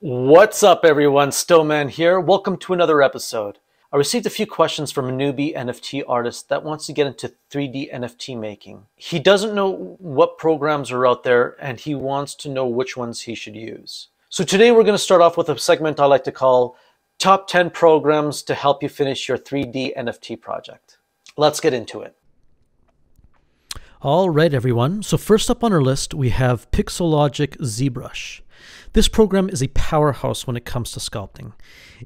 What's up, everyone? Stoeman here. Welcome to another episode. I received a few questions from a newbie NFT artist that wants to get into 3D NFT making. He doesn't know what programs are out there and he wants to know which ones he should use. So today we're going to start off with a segment I like to call Top 10 Programs to Help You Finish Your 3D NFT Project. Let's get into it. All right, everyone. So first up on our list, we have Pixologic ZBrush. This program is a powerhouse when it comes to sculpting.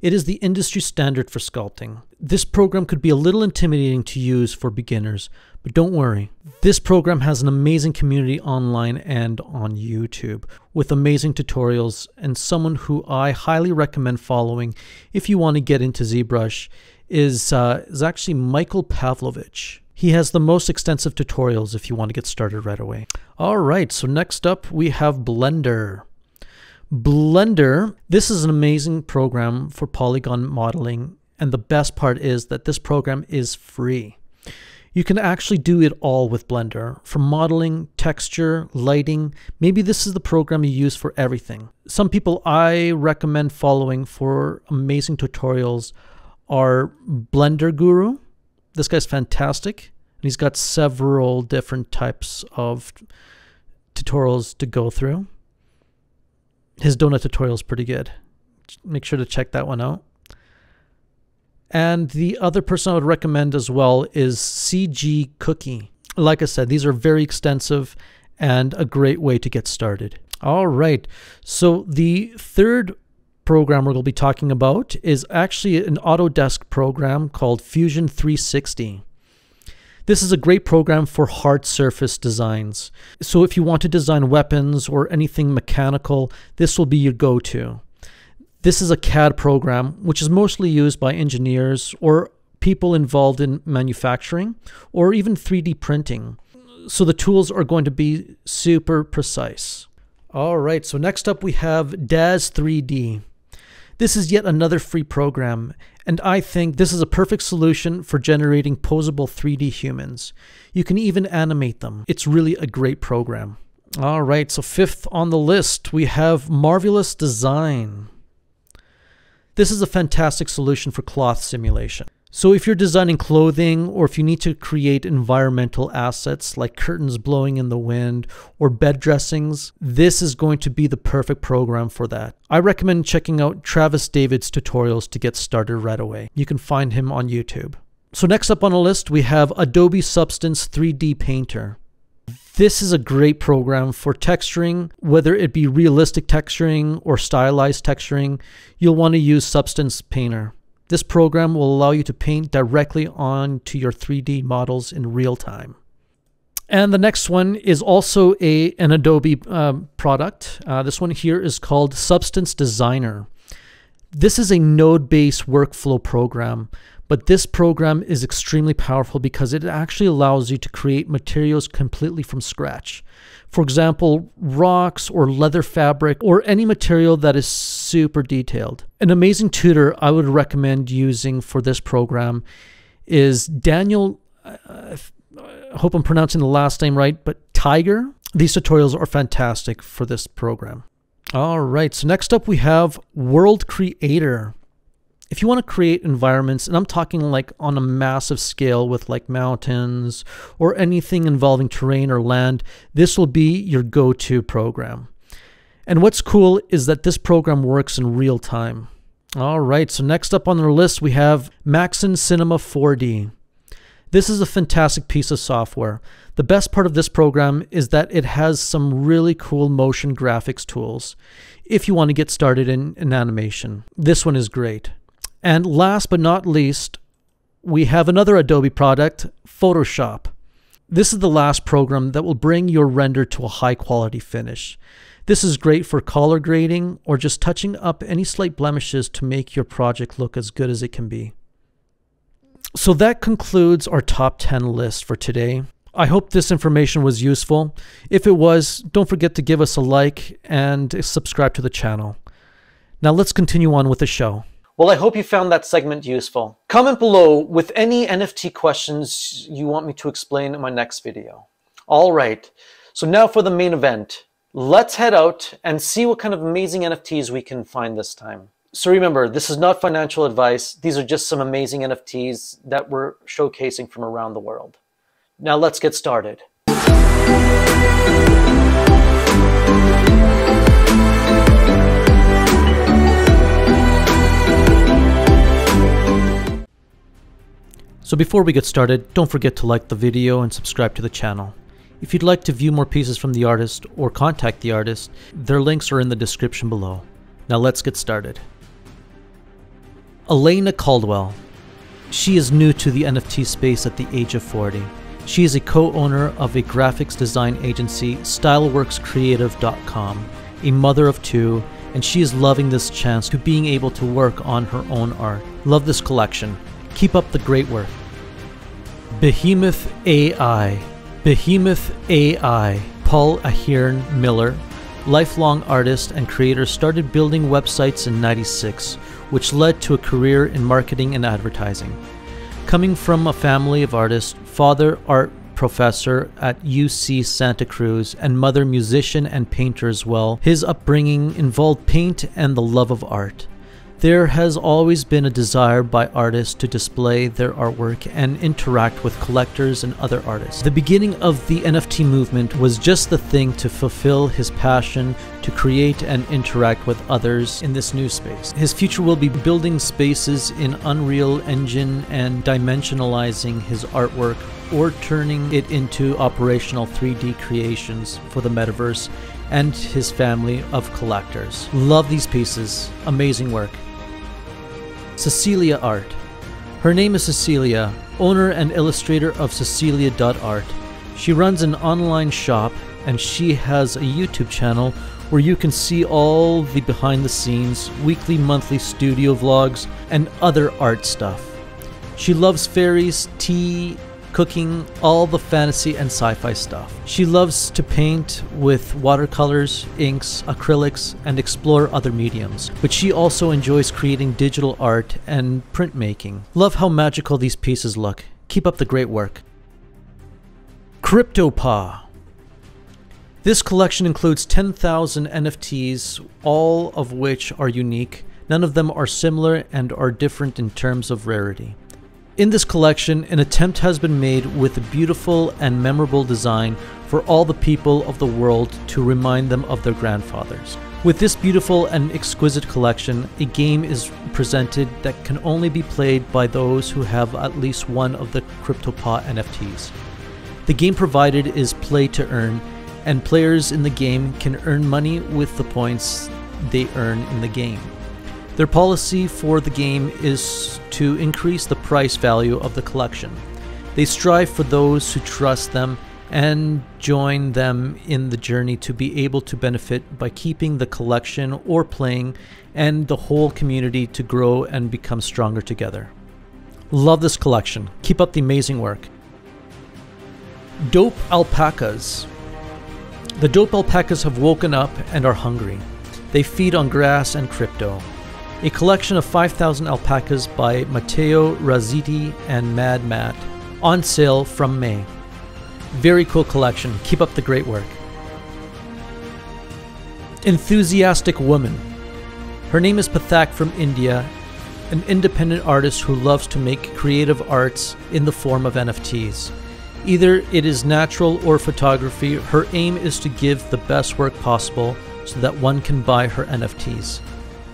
It is the industry standard for sculpting. This program could be a little intimidating to use for beginners, but don't worry. This program has an amazing community online and on YouTube with amazing tutorials and someone who I highly recommend following if you want to get into ZBrush is, uh, is actually Michael Pavlovich. He has the most extensive tutorials if you want to get started right away. All right, so next up we have Blender. Blender, this is an amazing program for polygon modeling, and the best part is that this program is free. You can actually do it all with Blender, from modeling, texture, lighting. Maybe this is the program you use for everything. Some people I recommend following for amazing tutorials are Blender Guru. This guy's fantastic, and he's got several different types of tutorials to go through his donut tutorial is pretty good. Make sure to check that one out. And the other person I would recommend as well is CG Cookie. Like I said, these are very extensive and a great way to get started. All right. So the third program we're going to be talking about is actually an Autodesk program called Fusion 360. This is a great program for hard surface designs. So if you want to design weapons or anything mechanical, this will be your go-to. This is a CAD program which is mostly used by engineers or people involved in manufacturing or even 3D printing. So the tools are going to be super precise. All right, so next up we have DAZ 3D. This is yet another free program, and I think this is a perfect solution for generating posable 3D humans. You can even animate them. It's really a great program. All right, so fifth on the list, we have Marvelous Design. This is a fantastic solution for cloth simulation. So if you're designing clothing or if you need to create environmental assets like curtains blowing in the wind or bed dressings, this is going to be the perfect program for that. I recommend checking out Travis David's tutorials to get started right away. You can find him on YouTube. So next up on the list, we have Adobe Substance 3D Painter. This is a great program for texturing, whether it be realistic texturing or stylized texturing, you'll want to use Substance Painter. This program will allow you to paint directly onto your 3D models in real time. And the next one is also a an Adobe uh, product. Uh, this one here is called Substance Designer. This is a node-based workflow program but this program is extremely powerful because it actually allows you to create materials completely from scratch. For example, rocks or leather fabric or any material that is super detailed. An amazing tutor I would recommend using for this program is Daniel, I hope I'm pronouncing the last name right, but Thiger. These tutorials are fantastic for this program. All right, so next up we have World Creator if you want to create environments, and I'm talking like on a massive scale with like mountains or anything involving terrain or land, this will be your go-to program. And what's cool is that this program works in real time. All right, so next up on our list, we have Maxon Cinema 4D. This is a fantastic piece of software. The best part of this program is that it has some really cool motion graphics tools if you want to get started in, in animation. This one is great. And last but not least, we have another Adobe product, Photoshop. This is the last program that will bring your render to a high quality finish. This is great for color grading or just touching up any slight blemishes to make your project look as good as it can be. So that concludes our top 10 list for today. I hope this information was useful. If it was, don't forget to give us a like and subscribe to the channel. Now let's continue on with the show. Well, I hope you found that segment useful. Comment below with any NFT questions you want me to explain in my next video. All right, so now for the main event, Let's head out and see what kind of amazing NFTs we can find this time. So remember, this is not financial advice. These are just some amazing NFTs that we're showcasing from around the world. Now let's get started. So before we get started, don't forget to like the video and subscribe to the channel. If you'd like to view more pieces from the artist or contact the artist, their links are in the description below. Now let's get started. Alaina Caldwell. She is new to the NFT space at the age of 40. She is a co-owner of a graphics design agency, StyleWorksCreative.com, a mother of two, and she is loving this chance to being able to work on her own art. Love this collection. Keep up the great work. Behemoth AI. Behemoth AI. Paul Ahern Miller, lifelong artist and creator, started building websites in 96, which led to a career in marketing and advertising. Coming from a family of artists, father art professor at UC Santa Cruz and mother musician and painter as well, his upbringing involved paint and the love of art. There has always been a desire by artists to display their artwork and interact with collectors and other artists. The beginning of the NFT movement was just the thing to fulfill his passion to create and interact with others in this new space. His future will be building spaces in Unreal Engine and dimensionalizing his artwork or turning it into operational 3D creations for the metaverse and his family of collectors. Love these pieces. Amazing work. Cecilya Art. Her name is Cecilia, owner and illustrator of Cecilia.art. She runs an online shop and she has a YouTube channel where you can see all the behind the scenes, weekly, monthly studio vlogs, and other art stuff. She loves fairies, tea, cooking, all the fantasy and sci fi stuff. She loves to paint with watercolors, inks, acrylics, and explore other mediums. But she also enjoys creating digital art and printmaking. Love how magical these pieces look. Keep up the great work. CryptoPa. This collection includes 10,000 NFTs, all of which are unique. None of them are similar and are different in terms of rarity. In this collection, an attempt has been made with a beautiful and memorable design for all the people of the world to remind them of their grandfathers. With this beautiful and exquisite collection, a game is presented that can only be played by those who have at least one of the CryptoPa NFTs. The game provided is play to earn, and players in the game can earn money with the points they earn in the game. Their policy for the game is to increase the price value of the collection. They strive for those who trust them and join them in the journey to be able to benefit by keeping the collection or playing and the whole community to grow and become stronger together. Love this collection. Keep up the amazing work. Dope alpacas. The dope alpacas have woken up and are hungry. They feed on grass and crypto a collection of 5,000 alpacas by Matteo Razziti and Mad Matt, on sale from May. Very cool collection. Keep up the great work. Enthusiastic Woman. Her name is Pathak from India, an independent artist who loves to make creative arts in the form of NFTs. Either it is natural or photography, her aim is to give the best work possible so that one can buy her NFTs.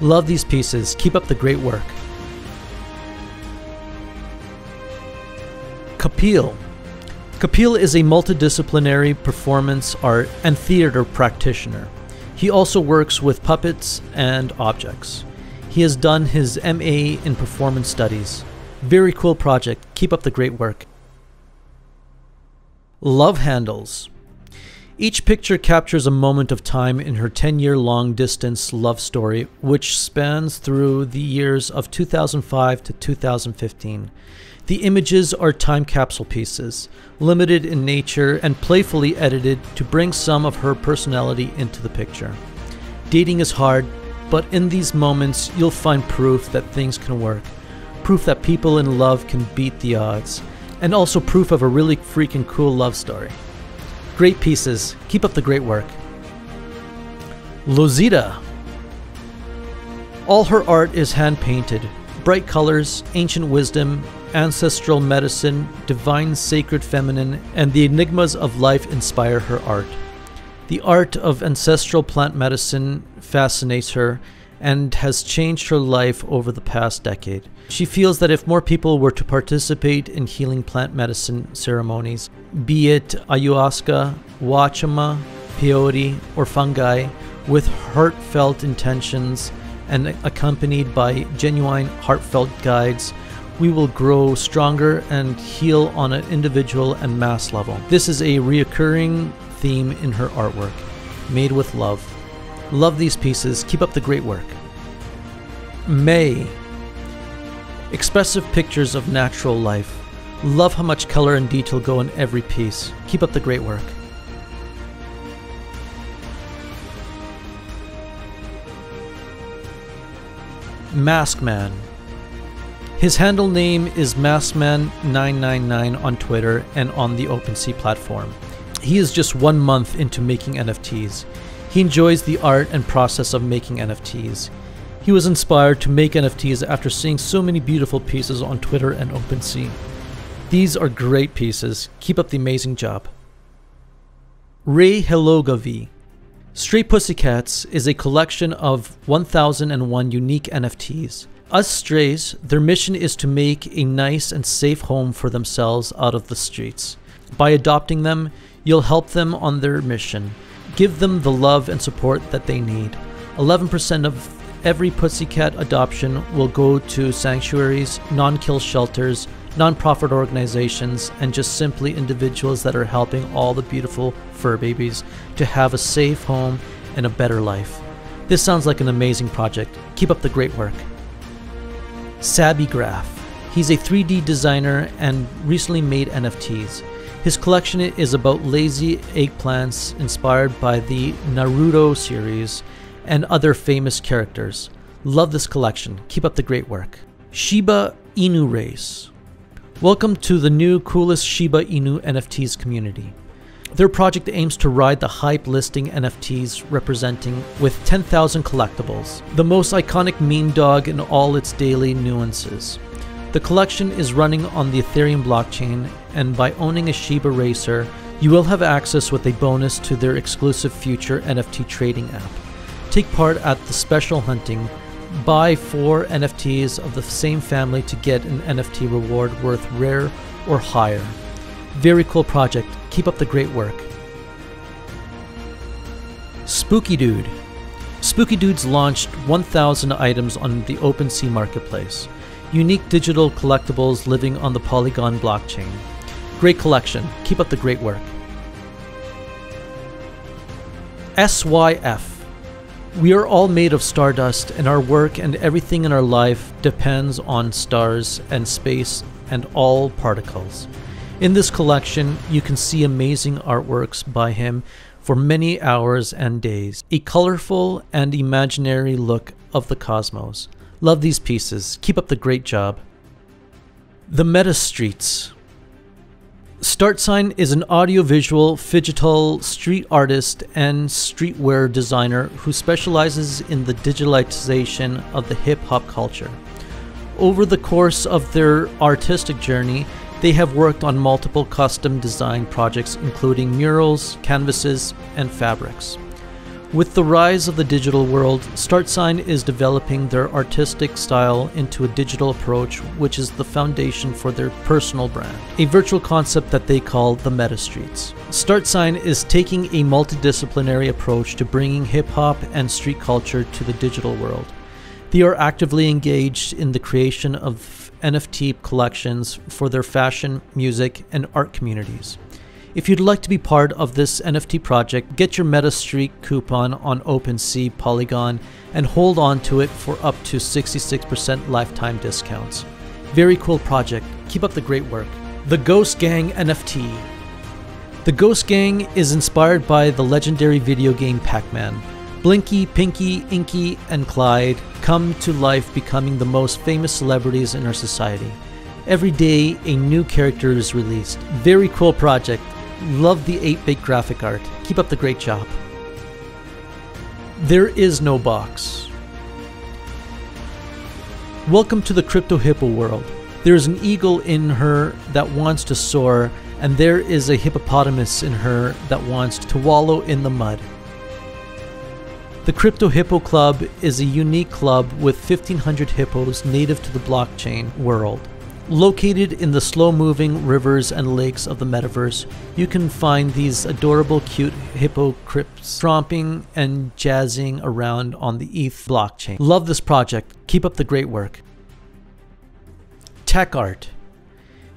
Love these pieces. Keep up the great work. Kapil. Kapil is a multidisciplinary performance art and theater practitioner. He also works with puppets and objects. He has done his MA in performance studies. Very cool project. Keep up the great work. Love Handles. Each picture captures a moment of time in her 10 year long distance love story, which spans through the years of 2005 to 2015. The images are time capsule pieces, limited in nature and playfully edited to bring some of her personality into the picture. Dating is hard, but in these moments, you'll find proof that things can work, proof that people in love can beat the odds, and also proof of a really freaking cool love story. Great pieces. Keep up the great work. Lozita. All her art is hand painted. Bright colors, ancient wisdom, ancestral medicine, divine sacred feminine, and the enigmas of life inspire her art. The art of ancestral plant medicine fascinates her and has changed her life over the past decade. She feels that if more people were to participate in healing plant medicine ceremonies, be it ayahuasca, huachuma, peyote, or fungi, with heartfelt intentions and accompanied by genuine heartfelt guides, we will grow stronger and heal on an individual and mass level. This is a reoccurring theme in her artwork, made with love. Love these pieces. Keep up the great work. May. Expressive pictures of natural life. Love how much color and detail go in every piece. Keep up the great work. Maskman. His handle name is Maskman999 on Twitter and on the OpenSea platform. He is just one month into making NFTs. He enjoys the art and process of making NFTs. He was inspired to make NFTs after seeing so many beautiful pieces on Twitter and OpenSea. These are great pieces. Keep up the amazing job. Rahaloghavi. Stray Pussycats is a collection of 1001 unique NFTs. Us strays, their mission is to make a nice and safe home for themselves out of the streets. By adopting them, you'll help them on their mission. Give them the love and support that they need. 11% of every pussycat adoption will go to sanctuaries, non kill shelters, nonprofit organizations, and just simply individuals that are helping all the beautiful fur babies to have a safe home and a better life. This sounds like an amazing project. Keep up the great work. SabiGraph. He's a 3D designer and recently made NFTs. His collection is about lazy eggplants inspired by the Naruto series and other famous characters. Love this collection. Keep up the great work. Shiba Inu Race. Welcome to the new coolest Shiba Inu NFTs community. Their project aims to ride the hype listing NFTs representing with 10,000 collectibles, the most iconic meme dog in all its daily nuances. The collection is running on the Ethereum blockchain, and by owning a Shiba Racer, you will have access with a bonus to their exclusive future NFT trading app. Take part at the special hunting buy four NFTs of the same family to get an NFT reward worth rare or higher. Very cool project. Keep up the great work. Spooky Dude. Spooky Dudes launched 1,000 items on the OpenSea marketplace. Unique digital collectibles living on the Polygon blockchain. Great collection. Keep up the great work. SYF. We are all made of stardust, and our work and everything in our life depends on stars and space and all particles. In this collection, you can see amazing artworks by him for many hours and days, a colorful and imaginary look of the cosmos. Love these pieces. Keep up the great job. The Meta Streets. StartSign is an audiovisual, digital street artist and streetwear designer who specializes in the digitalization of the hip hop culture. Over the course of their artistic journey, they have worked on multiple custom design projects, including murals, canvases, and fabrics. With the rise of the digital world, StartSign is developing their artistic style into a digital approach, which is the foundation for their personal brand, a virtual concept that they call the Meta Streets. StartSign is taking a multidisciplinary approach to bringing hip hop and street culture to the digital world. They are actively engaged in the creation of NFT collections for their fashion, music, and art communities. If you'd like to be part of this NFT project, get your MetaStreet coupon on OpenSea Polygon and hold on to it for up to 66% lifetime discounts. Very cool project. Keep up the great work. The Ghost Gang NFT. The Ghost Gang is inspired by the legendary video game Pac Man. Blinky, Pinky, Inky, and Clyde come to life becoming the most famous celebrities in our society. Every day, a new character is released. Very cool project. Love the 8 bit graphic art. Keep up the great job. There is no box. Welcome to the Crypto Hippo world. There is an eagle in her that wants to soar, and there is a hippopotamus in her that wants to wallow in the mud. The Crypto Hippo Club is a unique club with 1,500 hippos native to the blockchain world. Located in the slow moving rivers and lakes of the metaverse, you can find these adorable, cute hippo crypts tromping and jazzing around on the ETH blockchain. Love this project. Keep up the great work. Tech Art.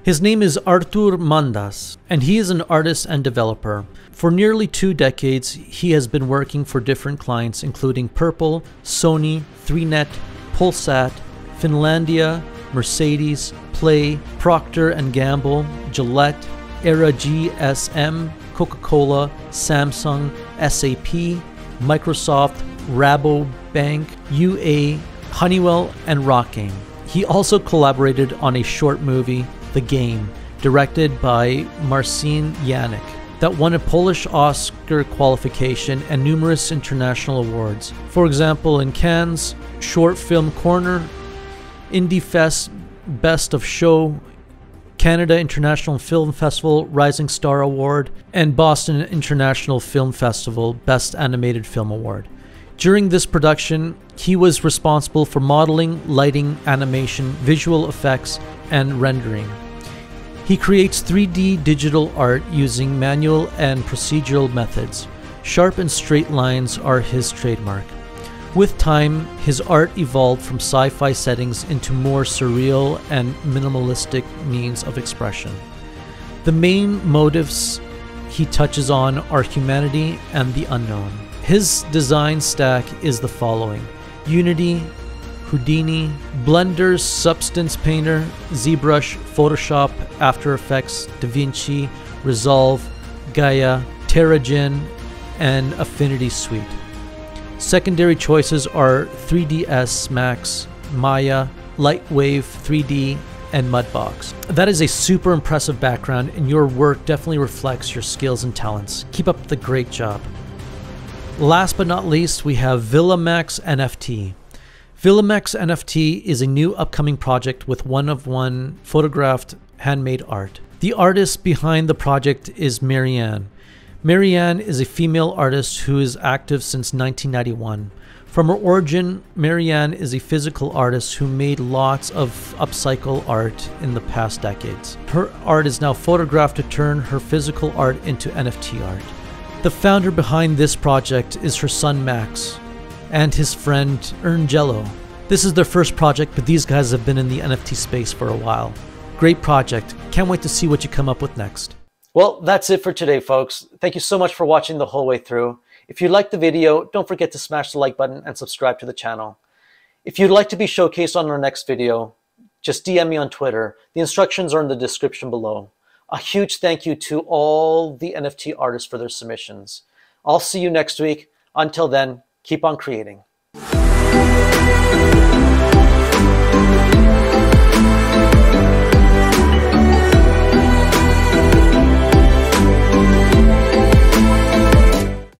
His name is Artur Mandas, and he is an artist and developer. For nearly two decades, he has been working for different clients including Purple, Sony, 3net, Polsat, Finlandia, Mercedes, Play, Procter & Gamble, Gillette, Era GSM, Coca-Cola, Samsung, SAP, Microsoft, Rabobank, UA, Honeywell, and Rockgame. He also collaborated on a short movie, The Game, directed by Marcin Janik, that won a Polish Oscar qualification and numerous international awards. For example, in Cannes, Short Film Corner, Indie Fest Best of Show, Canada International Film Festival Rising Star Award, and Boston International Film Festival Best Animated Film Award. During this production, he was responsible for modeling, lighting, animation, visual effects, and rendering. He creates 3D digital art using manual and procedural methods. Sharp and straight lines are his trademark. With time, his art evolved from sci fi settings into more surreal and minimalistic means of expression. The main motives he touches on are humanity and the unknown. His design stack is the following Unity, Houdini, Blender, Substance Painter, ZBrush, Photoshop, After Effects, DaVinci, Resolve, Gaia, TerraGen, and Affinity Suite. Secondary choices are 3ds Max, Maya, Lightwave 3D, and Mudbox. That is a super impressive background, and your work definitely reflects your skills and talents. Keep up the great job. Last but not least, we have Villamax NFT. Villamax NFT is a new upcoming project with one of one photographed handmade art. The artist behind the project is Marianne. Marianne is a female artist who is active since 1991. From her origin, Marianne is a physical artist who made lots of upcycle art in the past decades. Her art is now photographed to turn her physical art into NFT art. The founder behind this project is her son Max and his friend Erngello. This is their first project, but these guys have been in the NFT space for a while. Great project. Can't wait to see what you come up with next. Well, that's it for today, folks. Thank you so much for watching the whole way through. If you liked the video, don't forget to smash the like button and subscribe to the channel. If you'd like to be showcased on our next video, just DM me on Twitter. The instructions are in the description below. A huge thank you to all the NFT artists for their submissions. I'll see you next week. Until then, keep on creating.